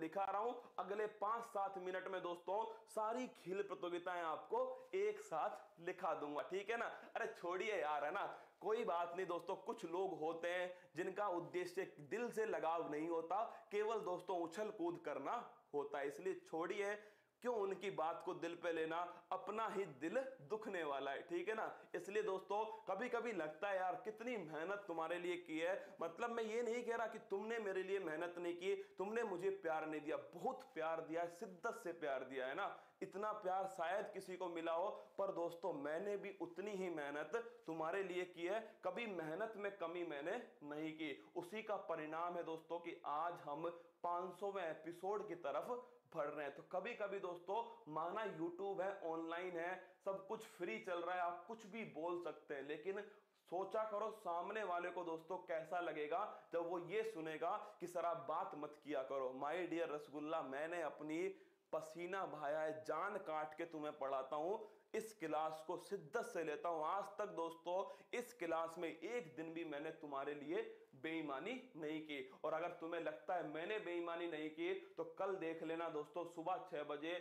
दिखा रहा हूँ। अगले पाँच सात मिनट में दोस्तों, सारी खेल प्रतियोगिताएँ आपको एक साथ लिखा दूँगा, ठीक है ना? अरे छोड़िए यार, है ना? कोई बात नहीं दोस्तों, कुछ लोग होते हैं जिनका उद्देश्य दिल से लगाव नहीं होता, केवल दोस्तों उछल कूद करना होता है। इसलिए छोड़िए क्यों उनकी बात को दिल पे लेना अपना ही दिल दुखने वाला है? ठीक है ना? इसलिए दोस्तों कभी कभी लगता है यार, कितनी मेहनत तुम्हारे लिए की है? मतलब मैं ये नहीं कह रहा कि तुमने मेरे लिए मेहनत नहीं की, तुमने मुझे प्यार नहीं दिया। बहुत प्यार दिया है, शिद्दत से प्यार दिया है ना? इतना प्यार शायद किसी को मिला हो, पर दोस्तों, मैंने भी उतनी ही मेहनत तुम्हारे लिए की है। कभी मेहनत में कमी मैंने नहीं की। उसी का परिणाम है दोस्तों कि आज हम 500वें एपिसोड की तरफ़ बढ़ रहे हैं। तो कभी कभी दोस्तों, माना यूट्यूब है ऑनलाइन है, सब कुछ फ्री चल रहा है, आप कुछ भी बोल सकते हैं, लेकिन सोचा करो सामने वाले को दोस्तों कैसा लगेगा, जब वो ये सुनेगा कि सर आप बात मत किया करो। माय डियर रसगुल्ला, मैंने अपनी पसीना भाया है, जान काट के तुम्हें पढ़ाता हूँ। इस क्लास को शिद्दत से लेता हूँ। आज तक दोस्तों, इस क्लास में एक दिन भी मैंने तुम्हारे लिए बेईमानी नहीं की। और अगर तुम्हें लगता है मैंने बेईमानी नहीं की तो कल देख लेना दोस्तों, सुबह छह बजे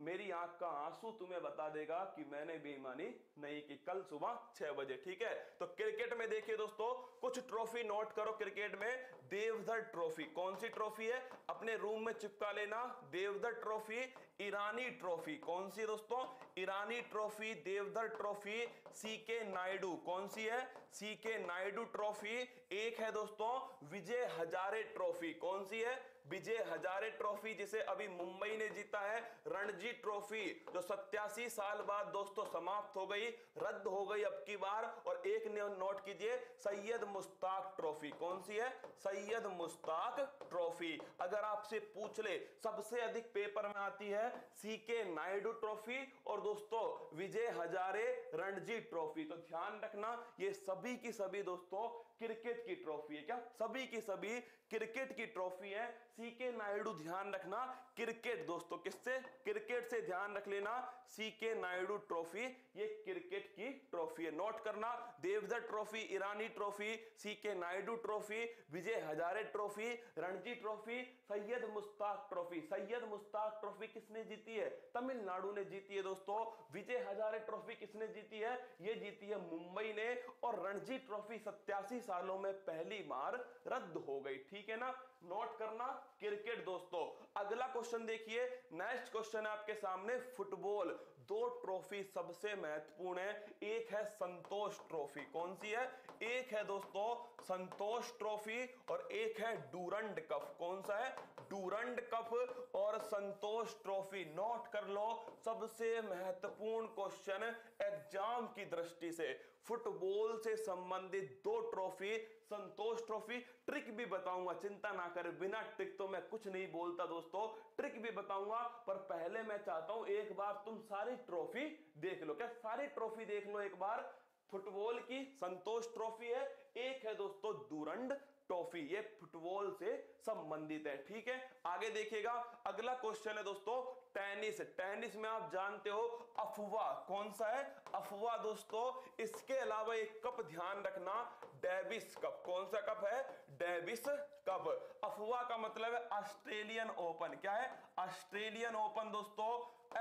मेरी आँख का आँसू तुम्हें बता देगा कि मैंने बेईमानी नहीं की। कल सुबह छह बजे, ठीक है? तो क्रिकेट में देखिए दोस्तों, कुछ ट्रॉफी नोट करो क्रिकेट में। देवधर ट्रॉफी, कौन सी ट्रॉफी है? अपने रूम में चिपका लेना। देवधर ट्रॉफी ईरानी ट्रॉफी, कौन सी दोस्तों? Irani trophy, Deodhar trophy C K Nayudu, कौन सी है? सी के नायडू ट्रॉफी, एक है दोस्तों, विजय हजारे ट्रॉफी, कौन सी है? विजय हजारे ट्रॉफी, जिसे अभी मुंबई ने जीता है, रणजी ट्रॉफी, जो सत्यासी साल बाद दोस्तों समाप्त हो गई, रद्द हो गई अब की बार, और एक ने नोट कीजिए, सैयद मुश्ताक ट्रॉफी। कौन सी है? सैयद मुश्ताक ट्रॉफी। अगर आपसे पूछ ले, सबसे अधिक पेपर में आती है सी के नायडू ट्रॉफी, और दोस्तों, विजय हजारे रणजी ट्रॉफी। तो ध्यान रखना, ये सभी की सभी दोस्तों, क्रिकेट की ट्रॉफी है क्या? सभी की सभी क्रिकेट की ट्रॉफी है। सी के नायडू, ध्यान रखना। क्रिकेट दोस्तों, किससे? क्रिकेट से ध्यान रख लेना। सी के नायडू ट्रॉफी, ये क्रिकेट की ट्रॉफी है। नोट करना Deodhar trophy, Irani trophy C K Nayudu trophy, Vijay Hazare trophy, Ranji trophy, Syed Mushtaq trophy. Syed Mushtaq trophy किसने जीती है? तमिलनाडु ने जीती है दोस्तों। विजय हजारे ट्रॉफी किसने जीती है? ये जीती है मुंबई ने। और रणजी ट्रॉफी सत्यासी सालों में पहली बार रद्द हो गई, ठीक है ना? नोट करना क्रिकेट दोस्तों। अगला क्वेश्चन देखिए। नेक्स्ट क्वेश्चन है आपके सामने। फुटबॉल दो ट्रॉफी सबसे महत्वपूर्ण है। एक है संतोष ट्रॉफी कौन सी है? एक है दोस्तों, संतोष ट्रॉफी और एक है डूरंड कप कौन सा है? डूरंड कप और संतोष ट्रॉफी नोट कर लो। सबसे महत्वपूर्ण क्वेश्चन एग्ज़ाम की दृष्टि से। फुटबॉल से संबंधित दो ट्रॉफी संतोष ट्रॉफी। ट्रिक भी बताऊँगा, चिंता ना कर, बिना ट्रिक तो मैं कुछ नहीं बोलता दोस्तों। ट्रिक भी बताऊँगा, पर पहले मैं चाहता हूँ एक बार तुम सारी ट्रॉफी देख लो। क्या सारी ट्रॉफी देख लो एक बार? फुटबॉल की संतोष ट्रॉफी है, एक है दोस्तों दुरंड ट्रॉफी। ये फुटबॉल से संबंधित है, ठीक है? आगे देखिएगा, अगला क्वेश्चन है दोस्तों, टेनिस। टेनिस में आप जानते हो, अफवाह कौन सा है? अफवाह दोस्तों, इसके अलावा एक कप ध्यान रखना डेविस कप। कौन सा कप है? Davis cup. अफवाह का मतलब है ऑस्ट्रेलियन ओपन। क्या है? ऑस्ट्रेलियन ओपन, दोस्तों।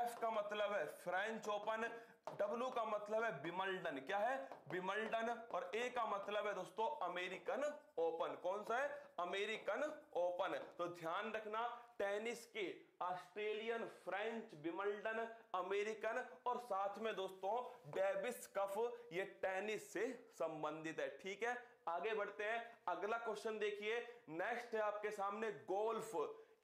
एफ़ का मतलब है फ्रेंच ओपन। डब्ल्यू का मतलब है बिमल्डन क्या है? बिमल्डन और ए का मतलब है, दोस्तों, अमेरिकन ओपन। कौन सा है? American open. तो ध्यान रखना टेनिस के ऑस्ट्रेलियन, फ्रेंच बिमल्डन अमेरिकन और साथ में दोस्तों डेविस कप ये टेनिस से संबंधित है, ठीक है? आगे बढ़ते हैं, अगला क्वेश्चन देखिए, नेक्स्ट है आपके सामने गोल्फ।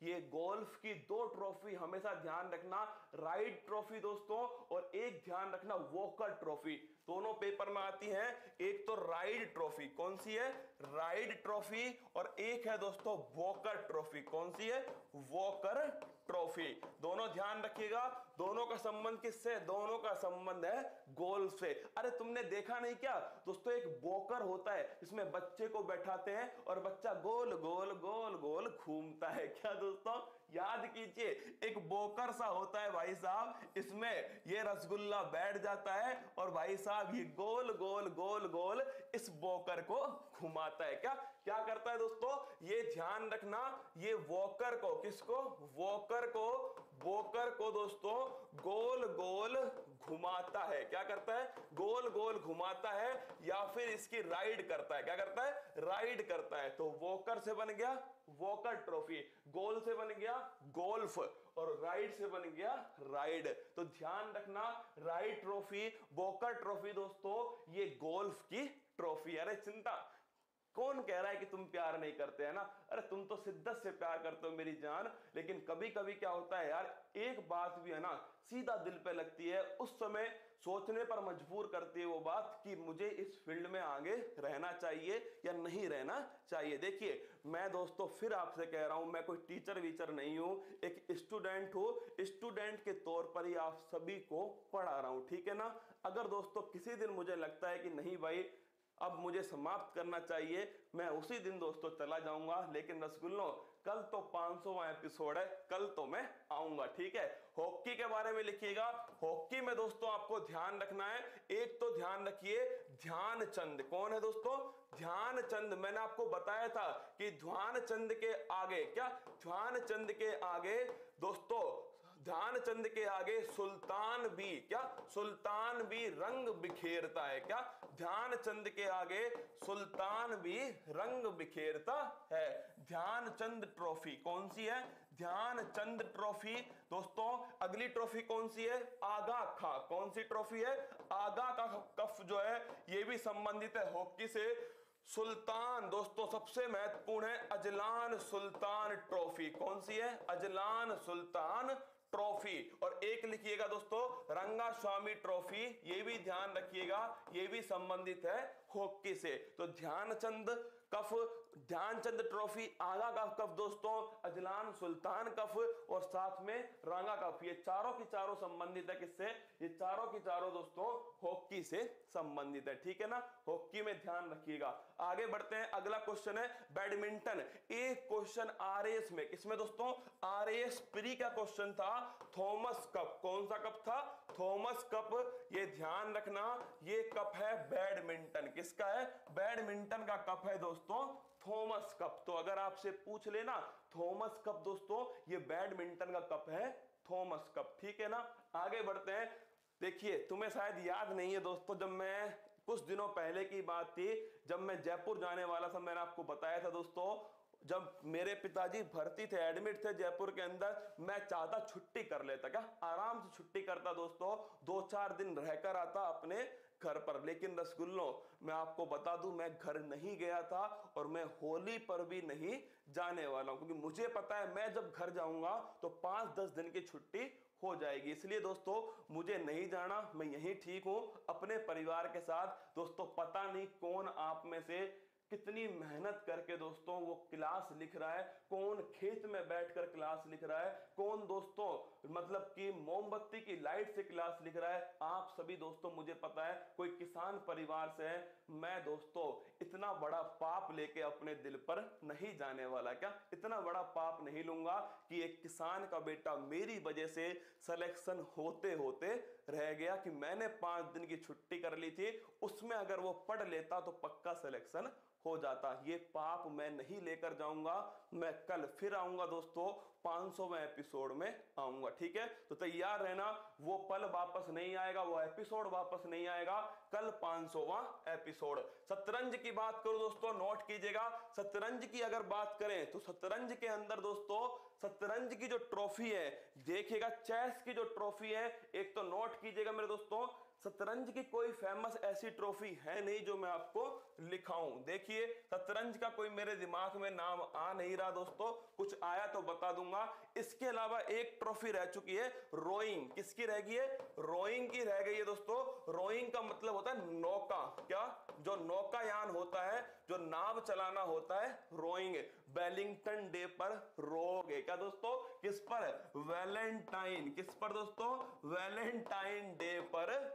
ये गोल्फ की दो ट्रॉफी हमेशा ध्यान रखना, राइट ट्रॉफी दोस्तों, और एक ध्यान रखना वोकर ट्रॉफी। दोनों पेपर में आती हैं। एक तो राइड ट्रॉफी, कौन सी है? राइड ट्रॉफी और एक है दोस्तों, वॉकर ट्रॉफी, कौन सी है? Walker trophy. दोनों ध्यान रखिएगा, दोनों का संबंध किससे दोनों का संबंध है गोल से। अरे, तुमने देखा नहीं क्या? दोस्तों, एक बोकर होता है इसमें बच्चे को बैठाते हैं और बच्चा गोल गोल गोल गोल घूमता है। क्या दोस्तों? याद कीजिए, एक बोकर सा होता है भाई साहब, इसमें ये रसगुल्ला बैठ जाता है और भाई साहब ये गोल गोल गोल गोल इस बोकर को घुमाता है। क्या क्या करता है दोस्तों? ये ध्यान रखना, ये वॉकर को, किसको? वॉकर को वॉकर को दोस्तों, गोल गोल घुमाता है। क्या करता है? गोल गोल घुमाता है या फिर इसकी राइड करता है। क्या करता है? राइड करता है। तो वॉकर से बन गया वॉकर ट्रॉफी। गोल से बन गया गोल्फ और राइड से बन गया राइड। तो ध्यान रखना, राइड ट्रॉफी बोकर ट्रॉफी दोस्तों, ये गोल्फ की ट्रॉफी अरे चिंता कौन कह रहा है कि तुम प्यार नहीं करते, है ना? अरे तुम तो शिद्दत से प्यार करते हो मेरी जान, लेकिन कभी कभी क्या होता है यार, एक बात भी, है ना, सीधा दिल पे लगती है। उस समय सोचने पर मजबूर करती है वो बात कि मुझे इस फ़ील्ड में आगे रहना चाहिए या नहीं रहना चाहिए। देखिए, मैं दोस्तों फिर आपसे कह रहा हूँ, मैं कोई टीचर वीचर नहीं हूँ, एक स्टूडेंट हूँ। स्टूडेंट के तौर पर ही आप सभी को पढ़ा रहा हूँ, ठीक है ना? अगर दोस्तों किसी दिन मुझे लगता है कि नहीं भाई अब मुझे समाप्त करना चाहिए। मैं उसी दिन दोस्तों चला जाऊँगा, लेकिन रसगुल्लो, कल तो 500 एपिसोड है, कल तो मैं आऊँगा, ठीक है? हॉकी के बारे में लिखिएगा। हॉकी में दोस्तों आपको ध्यान रखना है। एक तो ध्यान रखिए, ध्यानचंद। कौन है दोस्तों? ध्यानचंद। मैंने आपको बताया था कि ध्यानचंद के आगे, क्या? ध्यानचंद के आगे दोस्तों ध्यानचंद के आगे सुल्तान भी, क्या? सुल्तान भी रंग बिखेरता है, क्या? ध्यानचंद के आगे सुल्तान भी रंग बिखेरता है। ध्यानचंद ट्रॉफी कौन सी है? ध्यानचंद ट्रॉफी, दोस्तों, अगली ट्रॉफी कौन सी है? आगा खा, कौन सी ट्रॉफी है? आगा का कफ जो है, ये भी संबंधित है हॉकी से। सुल्तान, दोस्तों, सबसे महत्वपूर्ण है अजलान सुल्तान ट्रॉफी कौन सी है? अजलान सुल्तान ट्रॉफी। और एक लिखिएगा दोस्तों रंगा स्वामी ट्रॉफी, ये भी ध्यान रखिएगा, ये भी संबंधित है हॉकी से। तो ध्यानचंद कफ ध्यानचंद ट्रॉफी आगा का कफ दोस्तों, अजलान सुल्तान कफ और साथ में रांगा कफ। ये चारों की चारों संबंधित है किससे? ये चारों की चारों दोस्तों, हॉकी से संबंधित है, ठीक है ना? हॉकी में ध्यान रखिएगा। आगे बढ़ते हैं, अगला क्वेश्चन है बैडमिंटन। एक क्वेश्चन आर एस में, किसमें दोस्तों? आर एस प्री का क्वेश्चन था, थॉमस कप। कौन सा कप था? थॉमस कप, ये ध्यान रखना, ये कप है बैडमिंटन। किसका है? बैडमिंटन का कप है दोस्तों, थॉमस कप। तो अगर आपसे पूछ लेना, थॉमस कप दोस्तों, ये बैडमिंटन का कप है, थॉमस कप। ठीक है ना? आगे बढ़ते हैं। देखिए, तुम्हें शायद याद नहीं है दोस्तों, जब मैं कुछ दिनों पहले की बात थी, जब मैं जयपुर जाने वाला था, मैंने आपको बताया था दोस्तों जब मेरे पिताजी भर्ती थे एडमिट थे जयपुर के अंदर, मैं चाहता छुट्टी कर लेता, क्या? आराम से छुट्टी करता दोस्तों दो चार दिन रहकर आता अपने घर पर। लेकिन रसगुल्लो, मैं आपको बता दूँ, मैं घर नहीं गया था और मैं होली पर भी नहीं जाने वाला हूँ, क्योंकि मुझे पता है, मैं जब घर जाऊँगा तो पाँच दस दिन की छुट्टी हो जाएगी। इसलिए दोस्तों, मुझे नहीं जाना, मैं यहीं ठीक हूँ, अपने परिवार के साथ। दोस्तों, पता नहीं कौन आप में से कितनी मेहनत करके दोस्तों वो क्लास लिख रहा है, कौन खेत में बैठकर क्लास लिख रहा है, कौन दोस्तों मतलब कि मोमबत्ती की लाइट से क्लास लिख रहा है, आप सभी दोस्तों मुझे पता है, कोई किसान परिवार से है, मैं दोस्तों इतना बड़ा पाप लेके अपने दिल पर नहीं जाने वाला क्या? इतना बड़ा पाप नहीं लूँगा कि एक किसान का बेटा मेरी वजह से सिलेक्शन होते होते रह गया कि मैंने पाँच दिन की छुट्टी कर ली थी, उसमें अगर वो पढ़ लेता तो पक्का सिलेक्शन हो जाता। ये पाप मैं नहीं लेकर जाऊँगा, मैं कल फिर आऊँगा दोस्तों 500वें एपिसोड में आऊँगा, ठीक है? तो तैयार रहना, वो पल वापस नहीं आएगा, वो एपिसोड वापस नहीं आएगा, कल 500वां एपिसोड। शतरंज की बात करो दोस्तों, नोट कीजिएगा, शतरंज की अगर बात करें तो शतरंज के अंदर दोस्तों, शतरंज की जो ट्रॉफी है, देखिएगा, चेस की जो ट्रॉफी है, एक तो नोट कीजिएगा मेरे दोस्तों शतरंज की कोई फ़ेमस ऐसी ट्रॉफी है नहीं जो मैं आपको लिखाऊं। देखिए शतरंज का कोई मेरे दिमाग में नाम आ नहीं रहा दोस्तों। कुछ आया तो बता दूँगा। इसके अलावा एक ट्रॉफी रह चुकी है रोइंग किसकी रह गई है? रोइंग की रह गई है दोस्तों। रोइंग का मतलब होता है नौका। क्या? जो नौकायान होता है, जो नाव चलाना होता है रोइंग वेलिंगटन डे पर रोगे क्या दोस्तों? किस पर? वैलेंटाइन किस पर दोस्तों? वैलेंटाइन डे पर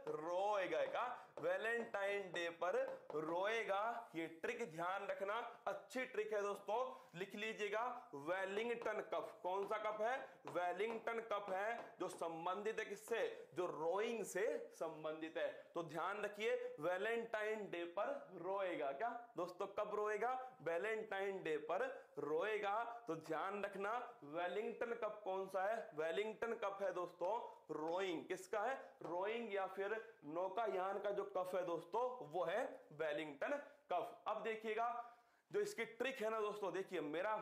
रोएगा क्या वैलेंटाइन डे पर रोएगा। ये ट्रिक ध्यान रखना, अच्छी ट्रिक है दोस्तों। लिख लीजिएगा, वेलिंगटन कप। कौन सा कप है? वेलिंगटन कप है, जो संबंधित है किससे? जो रोइंग से संबंधित है। तो ध्यान रखिए, वैलेंटाइन डे पर रोएगा। क्या? दोस्तों, कब रोएगा? वैलेंटाइन डे पर रोएगा। तो ध्यान रखना, वेलिंगटन कप कौन सा है? वेलिंगटन कप है दोस्तों, रोइंग। किसका है? रोइंग या फिर नौकायान का जो कफ है दोस्तों, वो है वेलिंगटन कफ। अब देखिएगा, जो इसकी ट्रिक है ना दोस्तों, देखिए, मेरा